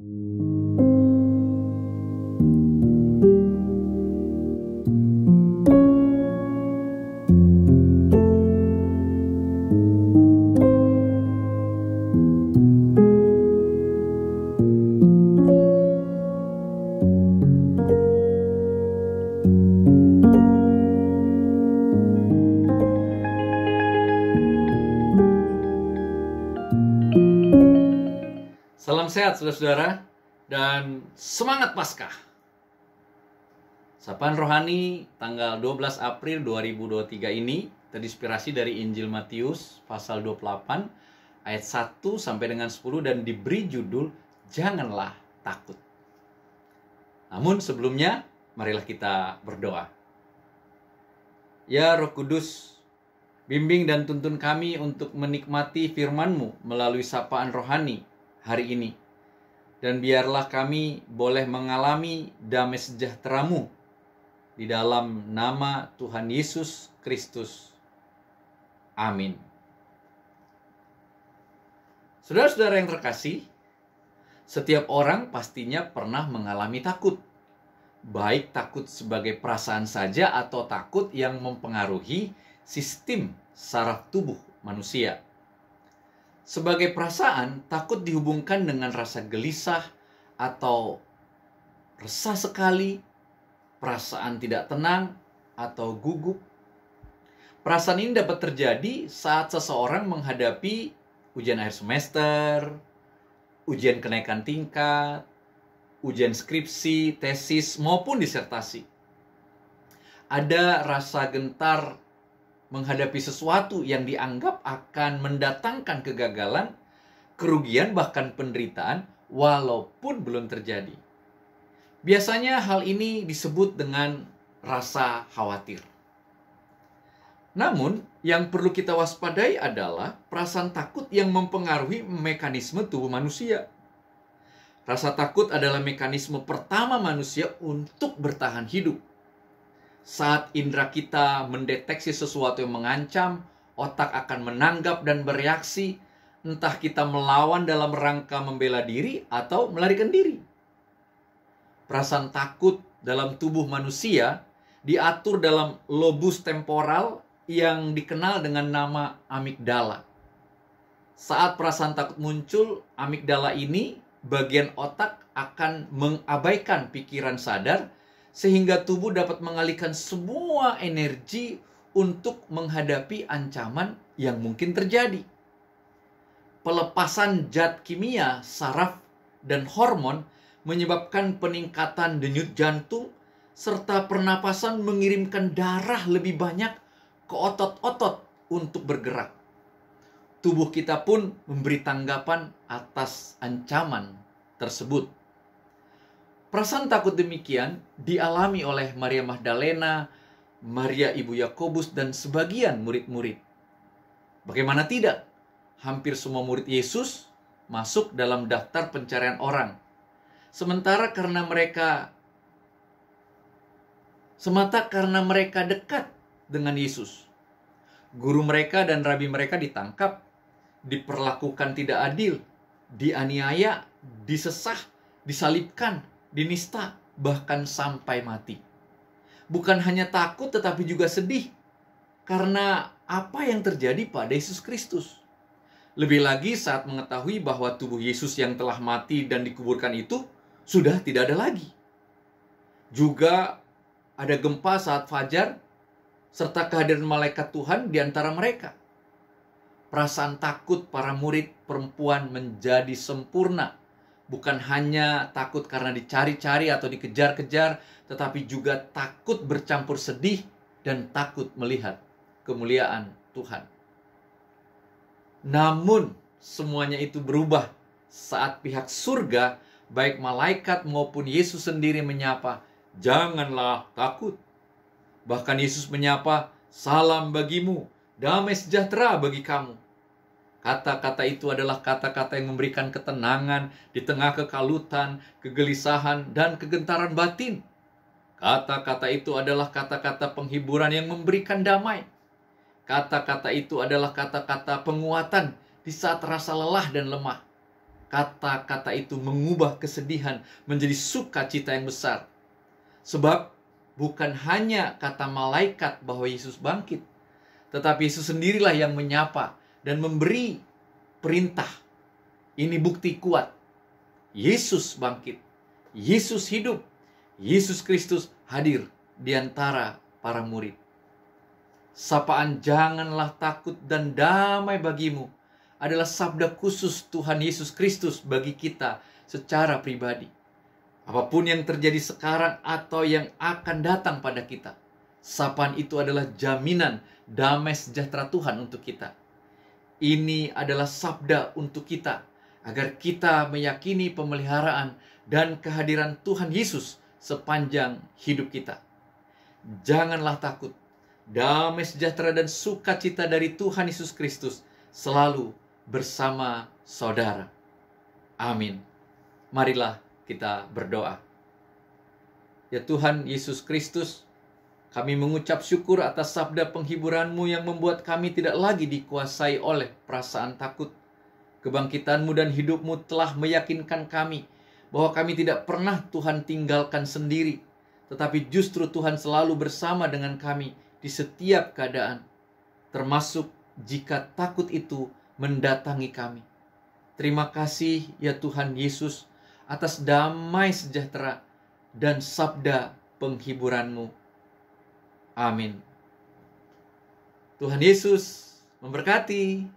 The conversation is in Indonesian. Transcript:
Salam sehat saudara-saudara dan semangat Paskah. Sapaan Rohani tanggal 12 April 2023 ini terinspirasi dari Injil Matius pasal 28 ayat 1 sampai dengan 10 dan diberi judul Janganlah takut. Namun sebelumnya marilah kita berdoa. Ya Roh Kudus, bimbing dan tuntun kami untuk menikmati firman-Mu melalui sapaan rohani hari ini. Dan biarlah kami boleh mengalami damai sejahteramu di dalam nama Tuhan Yesus Kristus. Amin. Saudara-saudara yang terkasih, setiap orang pastinya pernah mengalami takut. Baik takut sebagai perasaan saja atau takut yang mempengaruhi sistem saraf tubuh manusia. Sebagai perasaan, takut dihubungkan dengan rasa gelisah atau resah sekali, perasaan tidak tenang atau gugup. Perasaan ini dapat terjadi saat seseorang menghadapi ujian akhir semester, ujian kenaikan tingkat, ujian skripsi, tesis, maupun disertasi. Ada rasa gentar menghadapi sesuatu yang dianggap akan mendatangkan kegagalan, kerugian, bahkan penderitaan, walaupun belum terjadi. Biasanya hal ini disebut dengan rasa khawatir. Namun, yang perlu kita waspadai adalah perasaan takut yang mempengaruhi mekanisme tubuh manusia. Rasa takut adalah mekanisme pertama manusia untuk bertahan hidup saat indera kita mendeteksi sesuatu yang mengancam, otak akan menanggap dan bereaksi, entah kita melawan dalam rangka membela diri atau melarikan diri. Perasaan takut dalam tubuh manusia diatur dalam lobus temporal yang dikenal dengan nama amigdala. Saat perasaan takut muncul, amigdala ini bagian otak akan mengabaikan pikiran sadar sehingga tubuh dapat mengalihkan semua energi untuk menghadapi ancaman yang mungkin terjadi. Pelepasan zat kimia, saraf, dan hormon menyebabkan peningkatan denyut jantung serta pernapasan mengirimkan darah lebih banyak ke otot-otot untuk bergerak. Tubuh kita pun memberi tanggapan atas ancaman tersebut. Perasaan takut demikian dialami oleh Maria Magdalena, Maria Ibu Yakobus, dan sebagian murid-murid. Bagaimana tidak? Hampir semua murid Yesus masuk dalam daftar pencarian orang. Sementara karena mereka semata karena mereka dekat dengan Yesus. Guru mereka dan rabi mereka ditangkap, diperlakukan tidak adil, dianiaya, disesah, disalibkan, dinista, bahkan sampai mati. Bukan hanya takut tetapi juga sedih karena apa yang terjadi pada Yesus Kristus. Lebih lagi saat mengetahui bahwa tubuh Yesus yang telah mati dan dikuburkan itu sudah tidak ada lagi. Juga ada gempa saat fajar serta kehadiran malaikat Tuhan di antara mereka. Perasaan takut para murid perempuan menjadi sempurna bukan hanya takut karena dicari-cari atau dikejar-kejar, tetapi juga takut bercampur sedih dan takut melihat kemuliaan Tuhan. Namun, semuanya itu berubah saat pihak surga, baik malaikat maupun Yesus sendiri menyapa, "Janganlah takut." Bahkan Yesus menyapa, "Salam bagimu, damai sejahtera bagi kamu." Kata-kata itu adalah kata-kata yang memberikan ketenangan di tengah kekalutan, kegelisahan, dan kegentaran batin. Kata-kata itu adalah kata-kata penghiburan yang memberikan damai. Kata-kata itu adalah kata-kata penguatan di saat rasa lelah dan lemah. kata-kata itu mengubah kesedihan menjadi sukacita yang besar. Sebab bukan hanya kata malaikat bahwa Yesus bangkit, tetapi Yesus sendirilah yang menyapa dan memberi perintah. Ini bukti kuat. Yesus bangkit. Yesus hidup. Yesus Kristus hadir di antara para murid. Sapaan janganlah takut dan damai bagimu adalah sabda khusus Tuhan Yesus Kristus bagi kita secara pribadi. Apa pun yang terjadi sekarang atau yang akan datang pada kita, sapaan itu adalah jaminan damai sejahtera Tuhan untuk kita. Ini adalah sabda untuk kita agar kita meyakini pemeliharaan dan kehadiran Tuhan Yesus sepanjang hidup kita. Janganlah takut. Damai sejahtera dan sukacita dari Tuhan Yesus Kristus selalu bersama saudara. Amin. Marilah kita berdoa. Ya Tuhan Yesus Kristus, kami mengucap syukur atas sabda penghiburanmu yang membuat kami tidak lagi dikuasai oleh perasaan takut. Kebangkitanmu dan hidupmu telah meyakinkan kami bahwa kami tidak pernah Tuhan tinggalkan sendiri, tetapi justru Tuhan selalu bersama dengan kami di setiap keadaan, termasuk jika takut itu mendatangi kami. Terima kasih ya Tuhan Yesus atas damai sejahtera dan sabda penghiburanmu. Amin. Tuhan Yesus memberkati.